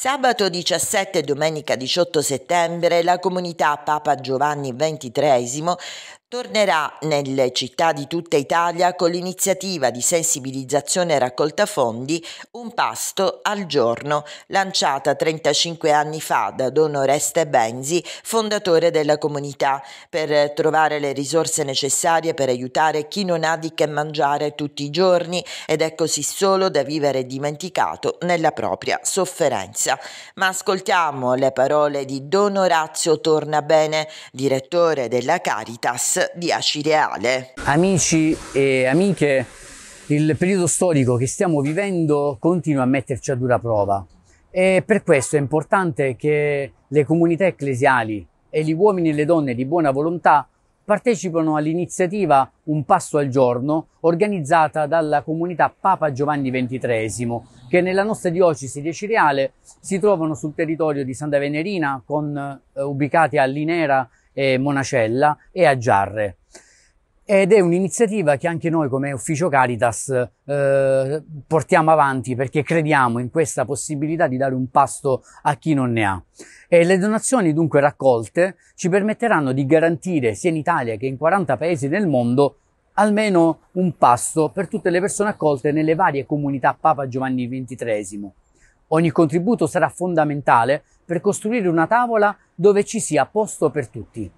Sabato 17 e domenica 18 settembre la comunità Papa Giovanni XXIII tornerà nelle città di tutta Italia con l'iniziativa di sensibilizzazione e raccolta fondi Un pasto al giorno, lanciata 35 anni fa da Don Oreste Benzi, fondatore della comunità, per trovare le risorse necessarie per aiutare chi non ha di che mangiare tutti i giorni ed è così solo da vivere dimenticato nella propria sofferenza. Ma ascoltiamo le parole di Don Orazio Tornabene, direttore della Caritas di Acireale. Amici e amiche, il periodo storico che stiamo vivendo continua a metterci a dura prova e per questo è importante che le comunità ecclesiali e gli uomini e le donne di buona volontà partecipano all'iniziativa Un pasto al giorno organizzata dalla comunità Papa Giovanni XXIII che nella nostra diocesi di Cireale si trovano sul territorio di Santa Venerina con, eh, ubicati a Linera e Monacella e a Giarre. Ed è un'iniziativa che anche noi come Ufficio Caritas eh, portiamo avanti perché crediamo in questa possibilità di dare un pasto a chi non ne ha. E le donazioni dunque raccolte ci permetteranno di garantire sia in Italia che in 40 paesi del mondo almeno un pasto per tutte le persone accolte nelle varie comunità Papa Giovanni XXIII. Ogni contributo sarà fondamentale per costruire una tavola dove ci sia posto per tutti.